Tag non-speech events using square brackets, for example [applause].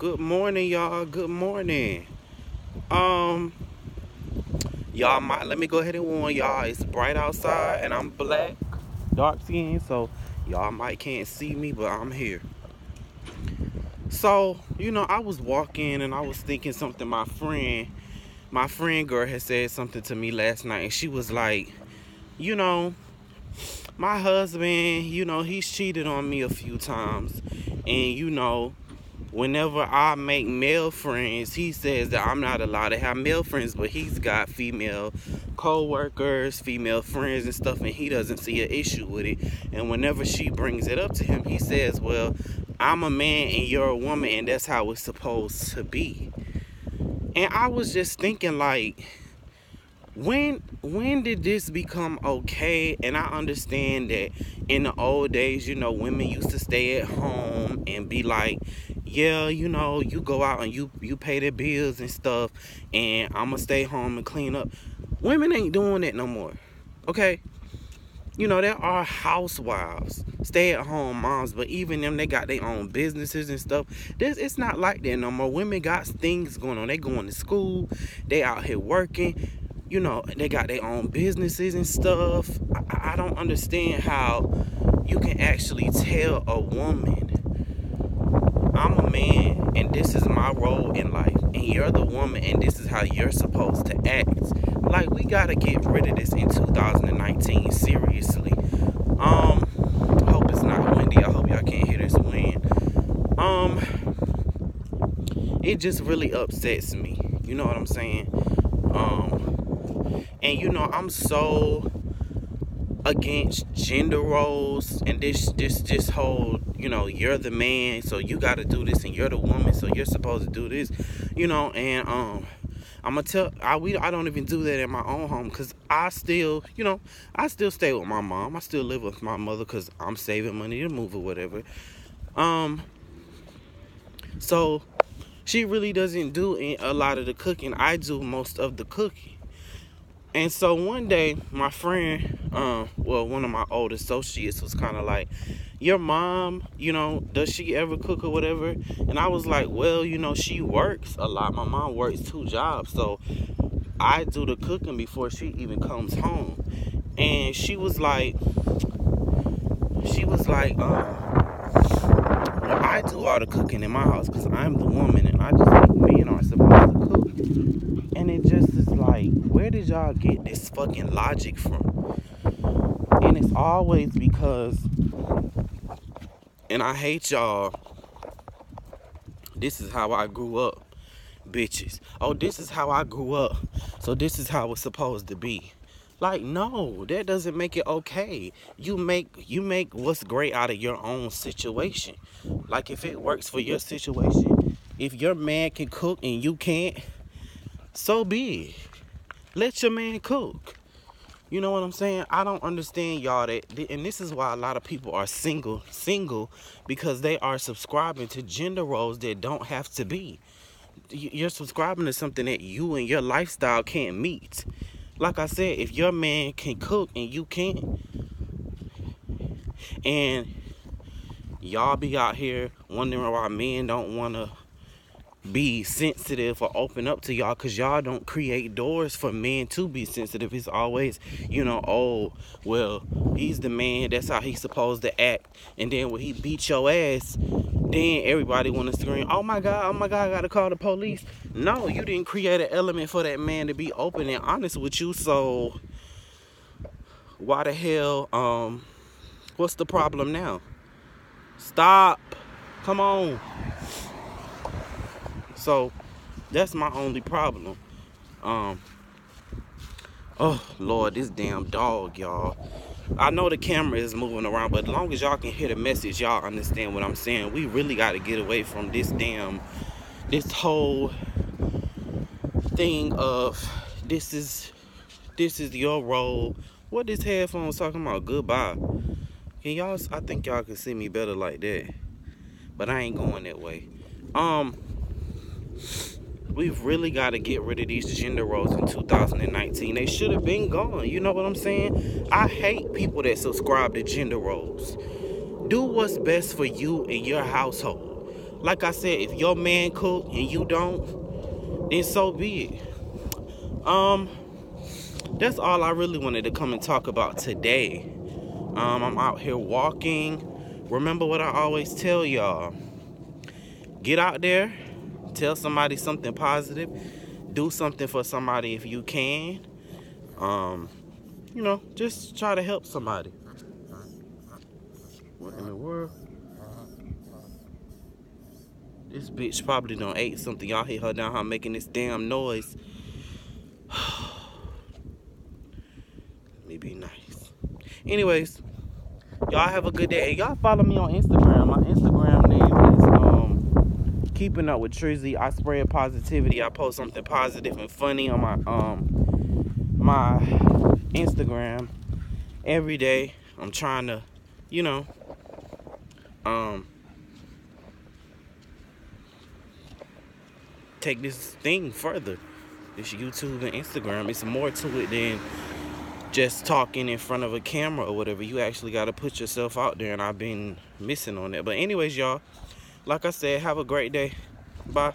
Good morning, y'all. Good morning. Um, y'all might let me go ahead and warn y'all. It's bright outside, and I'm black, dark skin, so y'all might can't see me, but I'm here. So, you know, I was walking and I was thinking something. My friend, my friend girl had said something to me last night, and she was like, you know, my husband, you know, he's cheated on me a few times. And, you know, whenever I make male friends, he says that I'm not allowed to have male friends, but he's got female co-workers, female friends and stuff, and he doesn't see an issue with it. And whenever she brings it up to him, he says, well, I'm a man and you're a woman, and that's how it's supposed to be. And I was just thinking like, when when did this become okay and i understand that in the old days you know women used to stay at home and be like yeah you know you go out and you you pay their bills and stuff and i'm gonna stay home and clean up. Women ain't doing that no more okay? You know there are housewives stay at home moms but even them they got their own businesses and stuff. This it's not like that no more. Women got things going on. They going to school they out here working you know, they got their own businesses and stuff. I, I don't understand how you can actually tell a woman, I'm a man and this is my role in life, and you're the woman and this is how you're supposed to act. Like, we gotta get rid of this in 2019, seriously. Um, hope it's not windy. I hope y'all can't hear this wind. Um, it just really upsets me. You know what I'm saying? Um, and you know, I'm so against gender roles and this this this whole you know you're the man so you got to do this and you're the woman so you're supposed to do this you know and um i'm gonna tell i we i don't even do that in my own home because i still you know i still stay with my mom i still live with my mother because i'm saving money to move or whatever. Um so she really doesn't do a lot of the cooking. I do most of the cooking. And so one day, my friend, um, well, one of my old associates was kind of like, Your mom, you know, does she ever cook or whatever? And I was like, Well, you know, she works a lot. My mom works two jobs. So I do the cooking before she even comes home. And she was like, She was like, um, I do all the cooking in my house because I'm the woman and I just think men are supposed to cook. And it just is like, where did y'all get this fucking logic from? And it's always because, and I hate y'all, this is how I grew up, bitches. Oh, this is how I grew up. So this is how it's supposed to be. Like, no, that doesn't make it okay. You make you make what's great out of your own situation. Like if it works for your situation, if your man can cook and you can't, so be it. Let your man cook. You know what I'm saying? I don't understand y'all that and this is why a lot of people are single, single because they are subscribing to gender roles that don't have to be. You're subscribing to something that you and your lifestyle can't meet. Like I said, if your man can cook and you can't, and y'all be out here wondering why men don't want to be sensitive or open up to y'all because y'all don't create doors for men to be sensitive. It's always, you know, oh, well, he's the man. That's how he's supposed to act. And then when he beat your ass, then everybody want to scream, oh my God, oh my God, I got to call the police. No, you didn't create an element for that man to be open and honest with you. So why the hell, um, what's the problem now? Stop. Come on. So that's my only problem. Um Oh Lord, this damn dog, y'all. I know the camera is moving around, but as long as y'all can hear the message, y'all understand what I'm saying. We really got to get away from this damn, this whole thing of this is, this is your role. What this headphones talking about? Goodbye. Can y'all? I think y'all can see me better like that, but I ain't going that way. Um, we've really got to get rid of these gender roles in 2019. They should have been gone. You know what I'm saying? I hate people that subscribe to gender roles. Do what's best for you and your household. like I said, if your man cook and you don't, then so be it. Um, that's all I really wanted to come and talk about today. Um, I'm out here walking. Remember what I always tell y'all. Get out there, tell somebody something positive, do something for somebody if you can. Um, you know, just try to help somebody. What in the world? This bitch probably done ate something. Y'all hear her down here making this damn noise. [sighs] Let me be nice. Anyways, y'all have a good day. Y'all follow me on Instagram. My Instagram name keeping up with Trizzy. I spread positivity. I post something positive and funny on my um my Instagram every day. I'm trying to, you know, um take this thing further. This YouTube and Instagram. It's more to it than just talking in front of a camera or whatever. You actually got to put yourself out there, and I've been missing on that. But anyways, y'all, like I said, have a great day. Bye.